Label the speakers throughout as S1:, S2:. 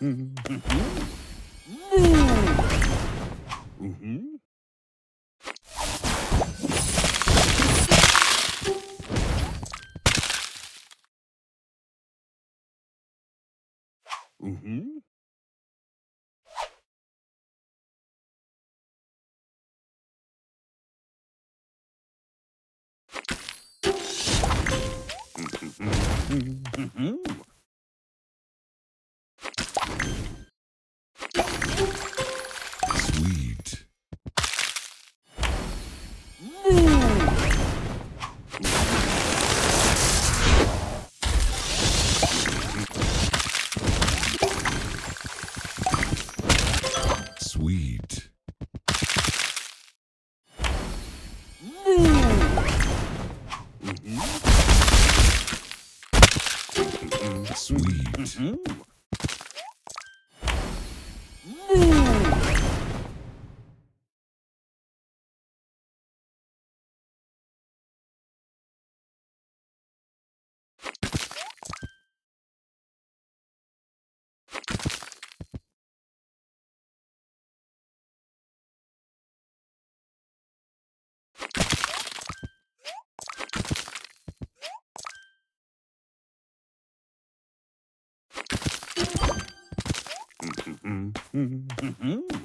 S1: Mm-hmm. mm-hmm. mm-hmm. mm-hmm.
S2: sweet. Sweet. Mm-hmm.
S1: Mm-hmm. mm-hmm. mm-hmm.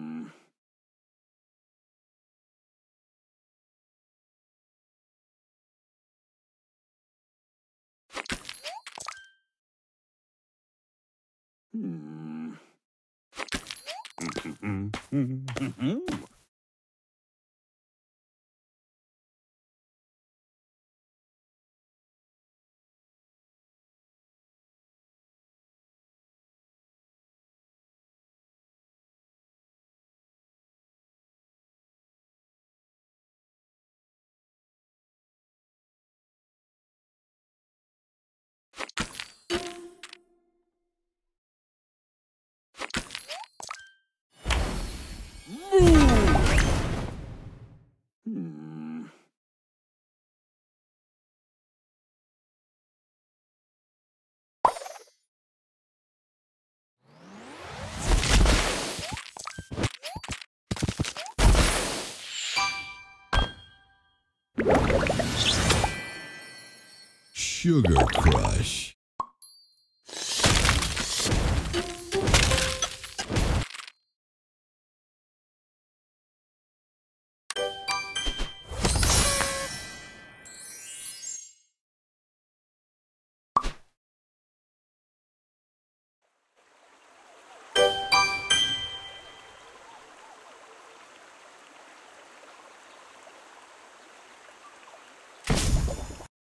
S1: Hmm. Mm-hmm. mm-hmm. mm-hmm.
S3: Sugar Crush.